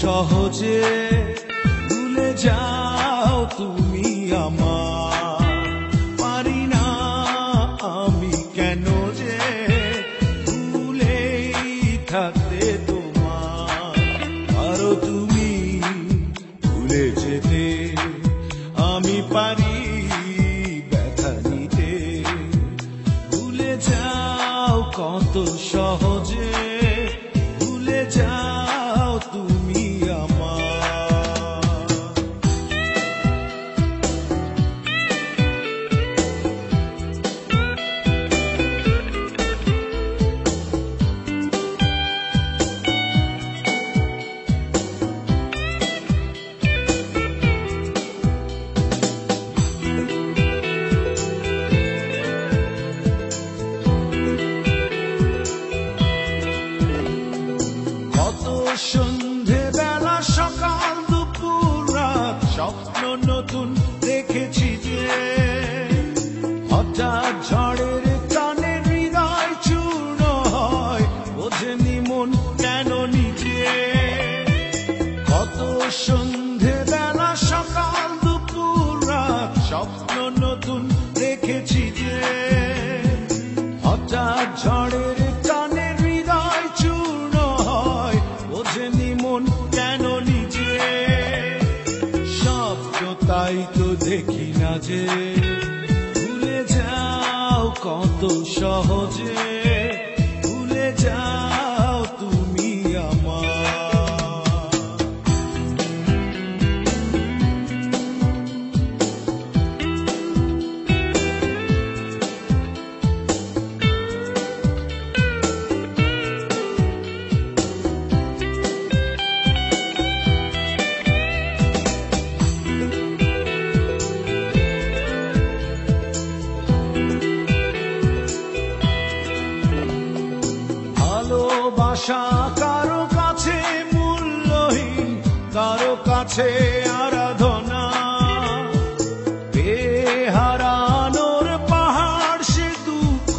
সহজে, ভুলে যাও তুমি আমার। পারি না আমি কেন যে ভুলেই থাকতে তোমার। আরও তুমি ভুলে যেতে, আমি পারি ব্যথা নিতে। ভুলে যাও কত সহজে নতুন তাই তো দেখি না যে ভুলে যাও কত সহজে। ভুলে যাও ভালোবাসা কারও কাছে মূল্যহীন, কারও কাছে আরাধনা। বেহারানোর পাহাড় সে দুঃখ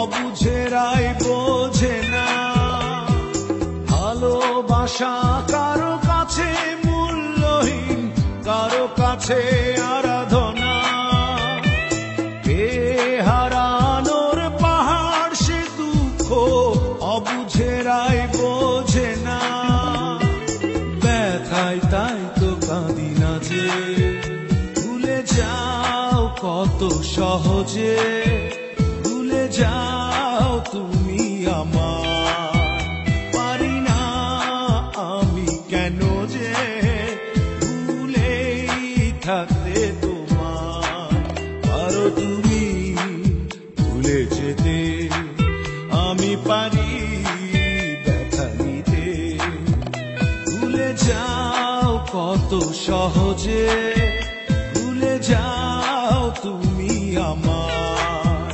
অবুঝেরাই বোঝে না। ভালোবাসা কারও কাছে মূল্যহীন, কারও কাছে যে ভুলে যাও কত সহজে। ভুলে যাও তুমি আমার। পারি না আমি কেন যে ভুলেই থাকতে তোমার। পারো তুমি ভুলে যেতে। আমি পারি কত সহজে ভুলে যাও তুমি আমার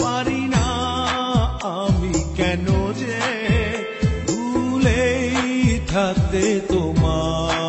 পারি না আমি কেন যে ভুলেই থাকতে তোমার